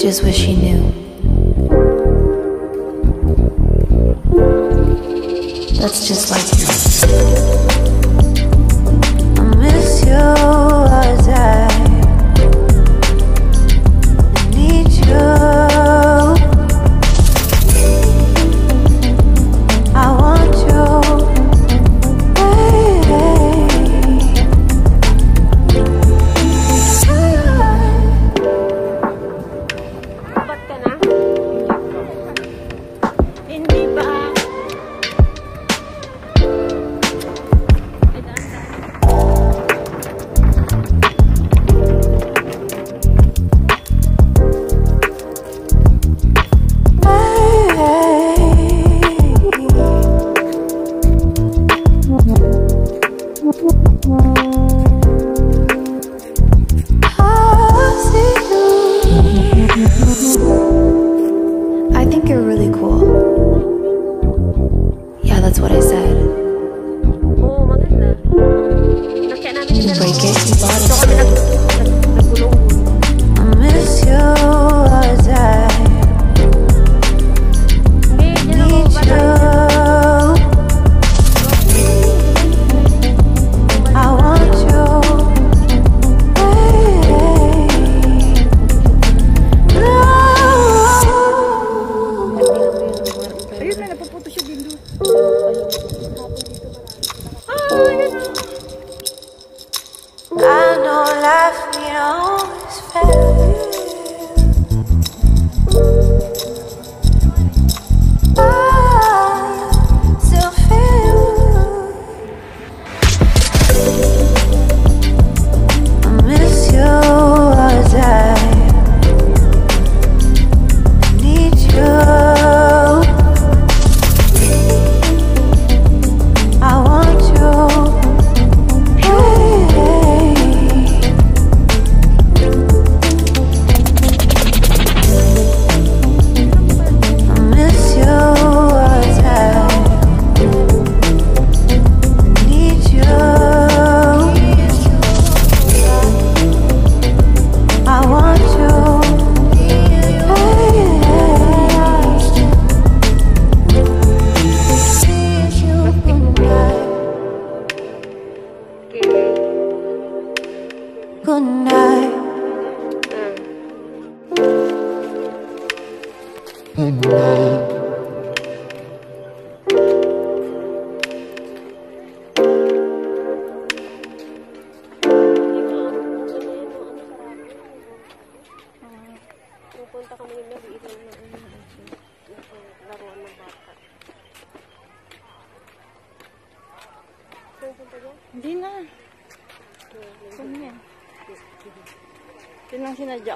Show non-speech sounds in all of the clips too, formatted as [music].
Just wish he knew. That's just like always fair.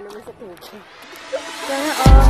か飲ませてみて。[laughs]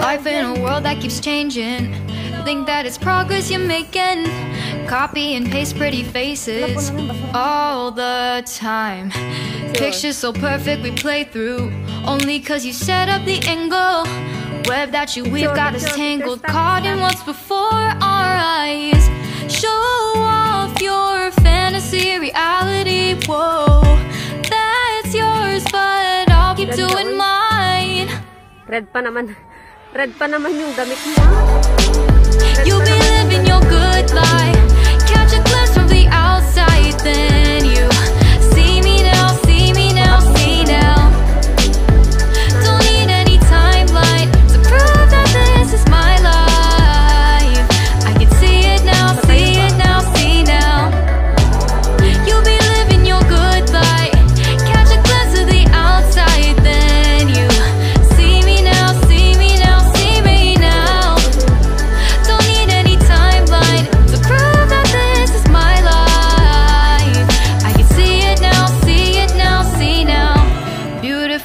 Life in a world that keeps changing. Think that it's progress you're making. Copy and paste pretty faces all the time. Pictures so perfect we play through. Only cause you set up the angle. Web that you weave got us tangled. Caught in what's before our eyes. Show off your fantasy reality. Whoa, that's yours, but I'll keep doing mine. Red pa naman. Red pa naman yung damit mo. You'll be living your good life. Catch a glimpse from the outside, then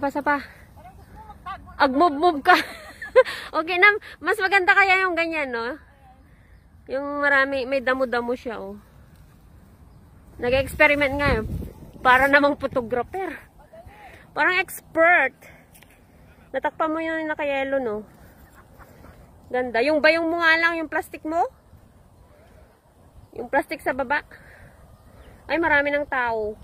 Sapa, sapa. Ag-move-move ka. [laughs] okay na. Mas maganda kaya yung ganyan, no? Yung marami, may damo-damo siya, oh. Nag-experiment nga, eh. Para namang photographer. Parang expert. Natakpan mo yun yung nakayelo, no? Ganda. Yung bayong mo nga lang, yung plastic mo? Yung plastic sa baba? Ay, marami ng tao.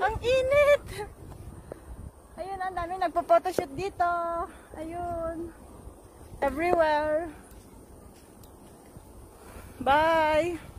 Ang init! Ayun, ang dami nagpo-photoshoot dito. Ayun. Everywhere. Bye!